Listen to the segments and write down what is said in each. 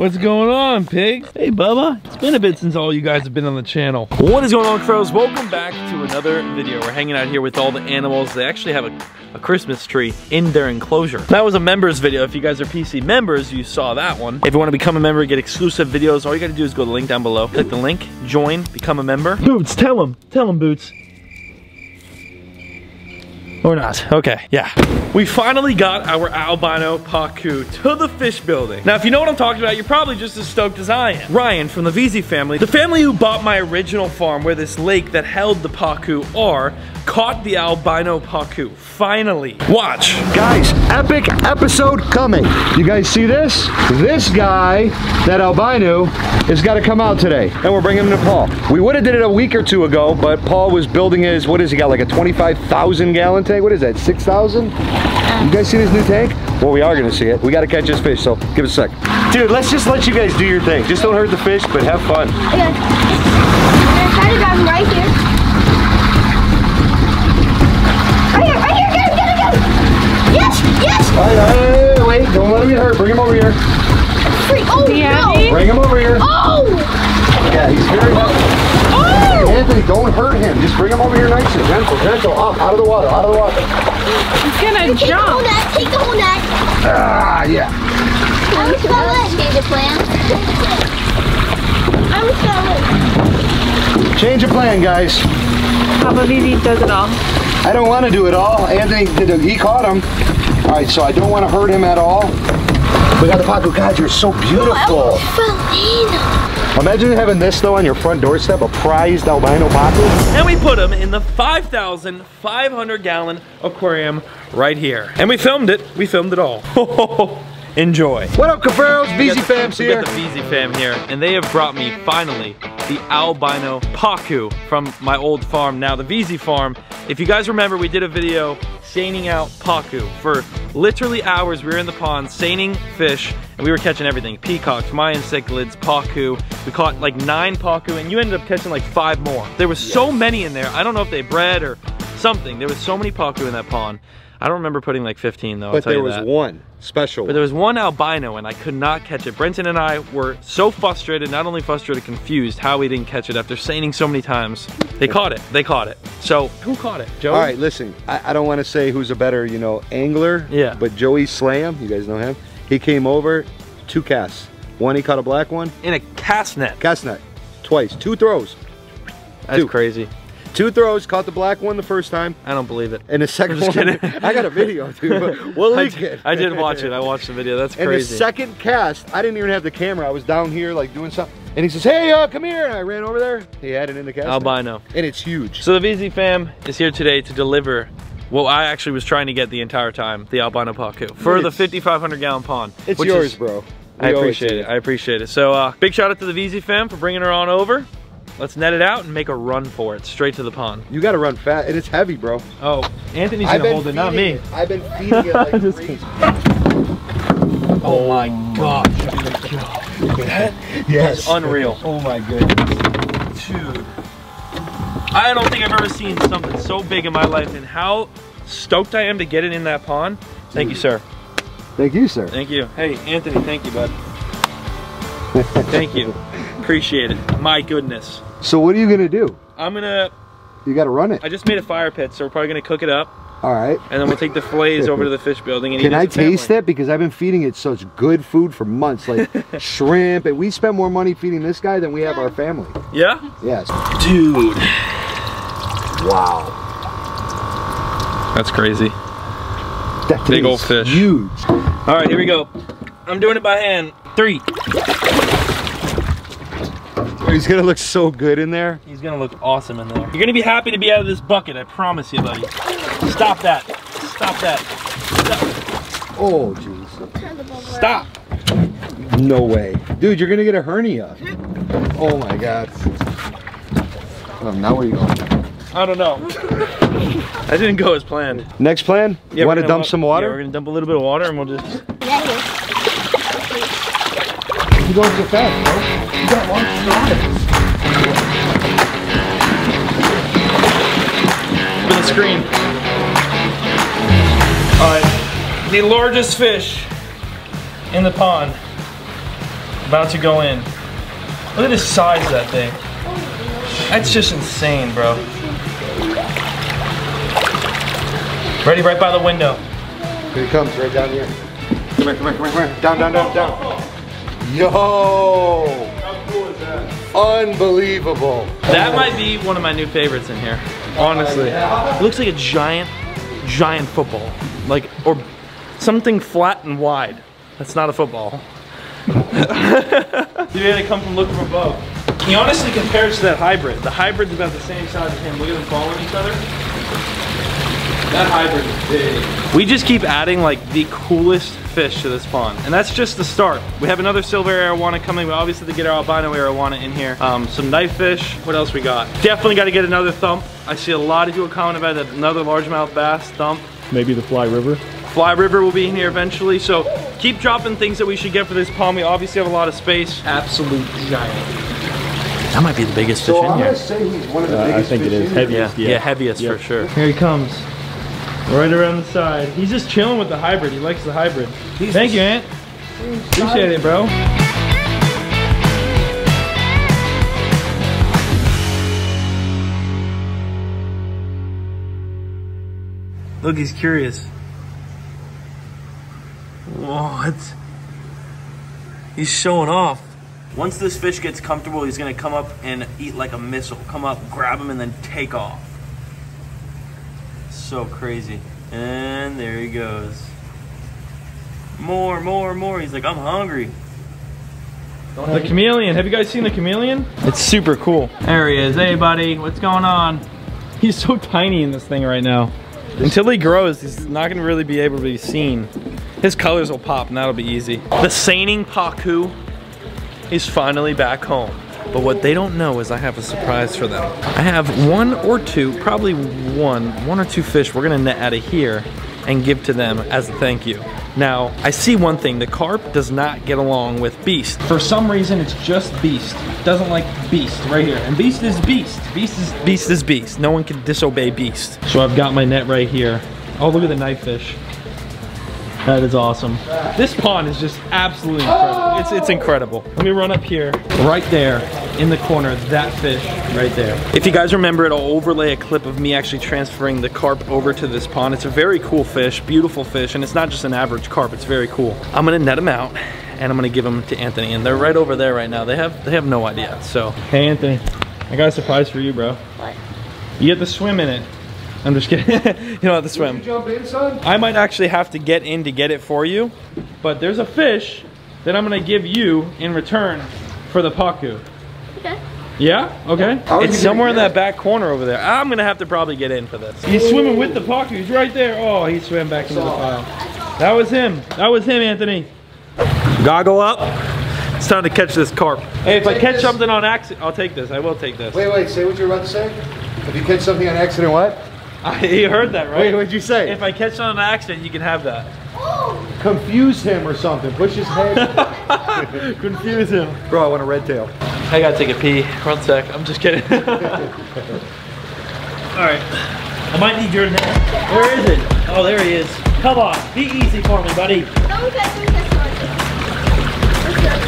What's going on, pigs? Hey, Bubba. It's been a bit since all you guys have been on the channel. What is going on, crows? Welcome back to another video. We're hanging out here with all the animals. They actually have a, a Christmas tree in their enclosure. That was a members video. If you guys are PC members, you saw that one. If you want to become a member, get exclusive videos, all you got to do is go to the link down below. Click the link, join, become a member. Boots, tell them. Tell them, Boots. Or not. Okay, yeah. We finally got our albino pacu to the fish building. Now, if you know what I'm talking about, you're probably just as stoked as I am. Ryan from the VZ family, the family who bought my original farm where this lake that held the pacu are, caught the albino pacu, finally. Watch. Guys, epic episode coming. You guys see this? This guy, that albino, has got to come out today. And we're bringing him to Paul. We would have did it a week or two ago, but Paul was building his, what is he got, like a 25,000 gallon tank? What is that, 6,000? You guys see this new tank? Well, we are gonna see it. We gotta catch this fish, so give us a sec. Dude, let's just let you guys do your thing. Just don't hurt the fish, but have fun. Okay. I'm gonna try to grab him right here. Right here, right here, get him, get him, get him! Yes, yes! All right, all right, wait, don't let him get hurt. Bring him over here. Free. Oh no! Bring him over here. Oh! Yeah, he's very Oh! Anthony, don't hurt him. Just bring him over here nice and gentle, gentle, up, out of the water, out of the water. He's gonna Take the whole jump. net, take the whole net. Ah, yeah. I'm just gonna change the plan. I'm just gonna Change of plan, guys. Papa Vivi does it all. I don't want to do it all. Anthony, did it- he caught him. All right, so I don't want to hurt him at all. We got the Pacu. God, you're so beautiful. Oh, fell in. Imagine having this, though, on your front doorstep, a prized albino Pacu. And we put him in the 5,500 gallon aquarium right here. And we filmed it. We filmed it all. Enjoy. What up, Cuffaros? We BZ got the- Fam's we here. got the VZ fam here, and they have brought me finally the albino pacu from my old farm. Now the VZ farm. If you guys remember, we did a video seining out pacu for literally hours. We were in the pond seining fish, and we were catching everything: peacocks, Mayan cichlids, pacu. We caught like nine pacu, and you ended up catching like five more. There was so many in there. I don't know if they bred or something. There was so many pacu in that pond. I don't remember putting like 15 though. I'll But there was that. one special. But there was one albino and I could not catch it. Brenton and I were so frustrated, not only frustrated, confused how we didn't catch it after seining so many times. They caught it. They caught it. So who caught it? Joe? All right, listen. I, I don't want to say who's a better, you know, angler. Yeah. But Joey Slam, you guys know him. He came over, two casts. One, he caught a black one. In a cast net. Cast net, twice, two throws. That's Two. crazy. Two throws, caught the black one the first time, I don't believe it. and the second one. I got a video, dude. but We'll I link did, it. I did watch it. I watched the video. That's And the crazy. second cast, I didn't even have the camera. I was down here like doing something, and he says, "Hey, uh, come here!" And I ran over there. He had it in the cast, albino. and it's huge. So the VZ fam is here today to deliver what I actually was trying to get the entire time, the albino pacu, for the 5,500 gallon pond. It's yours, is- bro. I We owe appreciate to it. I appreciate it. So uh, big shout out to the VZ fam for bringing her on over. Let's net it out and make a run for it, straight to the pond. You got to run fast, and it's heavy, bro. Oh, Anthony's I've gonna hold it, not me. it. I've been feeding it like Just crazy. Oh my gosh, Yes. it's unreal. Oh my goodness. Dude, I don't think I've ever seen something so big in my life, and how stoked I am to get it in that pond. Thank you, sir. Thank you, sir. Thank you. Hey, Anthony, thank you, bud. thank you. Appreciate it. My goodness. So what are you gonna do? I'm gonna. You got to run it. I just made a fire pit, so we're probably gonna cook it up. All right. and then we'll take the fillets over to the fish building and Can eat I family. taste it? Because I've been feeding it such good food for months, like shrimp, and we spend more money feeding this guy than we have our family. Yeah? Yes. Dude. Wow. That's crazy. That Big old fish. Huge. All right, here we go. I'm doing it by hand. Three. He's gonna look so good in there. He's gonna look awesome in there. You're gonna be happy to be out of this bucket, I promise you, buddy. Stop that. Stop that. Stop. Oh, jeez. Stop. No way. Dude, you're gonna get a hernia. Oh my god. Now where you going? I don't know. I didn't go as planned. Next plan? Yeah, you want to dump wa- some Yeah, water? we're gonna dump a little bit of water and we'll just. Yeah, here. You don't get fast, bro. You got long strides. For the screen. Alright. The largest fish in the pond. About to go in. Look at the size of that thing. That's just insane, bro. Ready right by the window. Here he comes, right down here. Come here, come here, come here, come here. Down, down, down, down. Oh. Yo! Unbelievable. That might be one of my new favorites in here. Honestly. It looks like a giant, giant football. Like, or something flat and wide. That's not a football. Dude, had to come from looking from above. He honestly compares to that hybrid. The hybrid's about the same size as him. Look at them following each other. That hybrid is big. We just keep adding like the coolest fish to this pond. And that's just the start. We have another silver arowana coming. We obviously have to get our albino arowana in here. Um, some knife fish. What else we got? Definitely got to get another thump. I see a lot of people comment about another largemouth bass thump. Maybe the Fly River. Fly River will be in here eventually. So keep dropping things that we should get for this pond. We obviously have a lot of space. Absolute giant. That might be the biggest fish So in I'm here. gonna say he's one of the Uh, I think it fish is. Heaviest, Yeah, yeah. yeah, heaviest Yep. for sure. Here he comes. Right around the side. He's just chilling with the hybrid. He likes the hybrid. Thank you, Ant. Appreciate it, bro. Look, he's curious. What? He's showing off. Once this fish gets comfortable, he's gonna come up and eat like a missile. Come up, grab him, and then take off. So crazy. And there he goes. More, more, more. He's like, I'm hungry. The chameleon. Have you guys seen the chameleon? It's super cool. There he is. Hey, buddy. What's going on? He's so tiny in this thing right now. Until he grows, he's not going to really be able to be seen. His colors will pop, and that'll be easy. The seining pacu is finally back home. But what they don't know is I have a surprise for them. I have one or two, probably one, one or two fish we're gonna net out of here and give to them as a thank you. Now, I see one thing, the carp does not get along with beast. For some reason, it's just beast. Doesn't like beast right here. And beast is beast. Beast is beast is beast. No one can disobey beast. So I've got my net right here. Oh, look at the knife fish. That is awesome. This pond is just absolutely incredible. It's, it's incredible. Let me run up here. Right there in the corner, that fish right there. If you guys remember it, I'll overlay a clip of me actually transferring the carp over to this pond. It's a very cool fish, beautiful fish, and it's not just an average carp, it's very cool. I'm gonna net them out and I'm gonna give them to Anthony and they're right over there right now. They have they have no idea, so. Hey Anthony, I got a surprise for you, bro. What? You get to swim in it. I'm just kidding. you don't have to swim. You jump in, son? I might actually have to get in to get it for you, but there's a fish that I'm gonna give you in return for the pacu. Okay. Yeah? Okay. How It's somewhere in that back corner over there. I'm gonna have to probably get in for this. He's swimming with the pacu. He's right there. Oh, he swam back into the pile. That was him. That was him, Anthony. Goggle up. It's time to catch this carp. Hey, if I catch this. something on accident, I'll take this. I will take this. Wait, wait, say what you're about to say. If you catch something on accident, what? I, you heard that, right? Wait, what'd you say? If I catch it on accident, you can have that. Confuse him or something. Push his head. Confuse him. Bro, I want a red tail. I gotta take a pee. One sec. I'm just kidding. All right. I might need your net. Where is it? Oh, there he is. Come on. Be easy for me, buddy.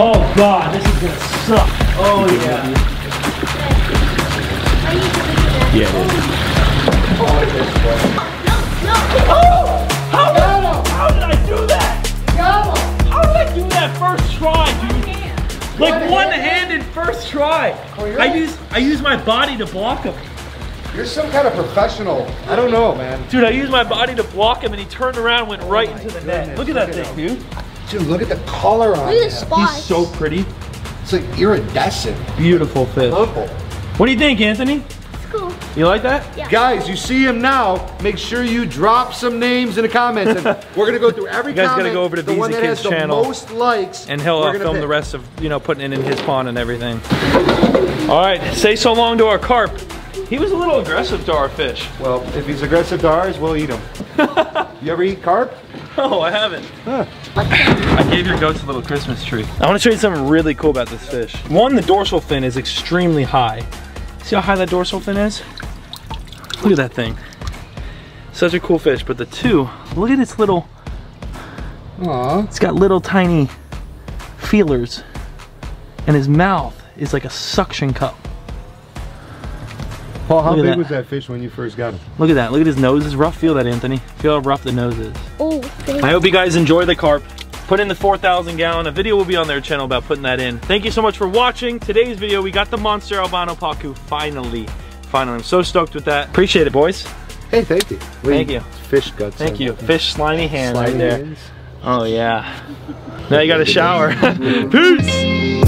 Oh, God. This is gonna suck. Oh, yeah. First try. Oh, you're- I use I use my body to block him. You're some kind of professional. I don't know, man. Dude, I used my body to block him and he turned around and went oh right into the net. Look at that look thing, dude. Dude, look at the color on Look at the him. spots. He's so pretty. It's like iridescent. Beautiful fish. Purple. What do you think, Anthony? It's cool. You like that? Yeah. Guys, you see him now. Make sure you drop some names in the comments. And we're gonna go through every You guys gotta go over to the one VZ that has Kids the most likes. And he'll uh, film pick. the rest of, you know, putting it in his pond and everything. All right, say so long to our carp. He was a little aggressive to our fish. Well, if he's aggressive to ours, we'll eat him. you ever eat carp? No, I haven't. I gave your goats a little Christmas tree. I want to show you something really cool about this fish. One, the dorsal fin is extremely high. See how high that dorsal fin is? Look at that thing. Such a cool fish. But the two, look at its little, Aw. it's got little tiny feelers and his mouth is like a suction cup. Paul, how big that. was that fish when you first got him? Look at that. Look at his nose. It's rough. Feel that, Anthony. Feel how rough the nose is. Oh, I hope you guys enjoy the carp. Put in the 4,000 gallon. A video will be on their channel about putting that in. Thank you so much for watching today's video. We got the monster albino pacu finally. Finally, I'm so stoked with that. Appreciate it, boys. Hey, thank you. Thank you. Fish guts. Thank you. Fish slimy hand right there. hands. Oh yeah. Now you got a shower. Peace.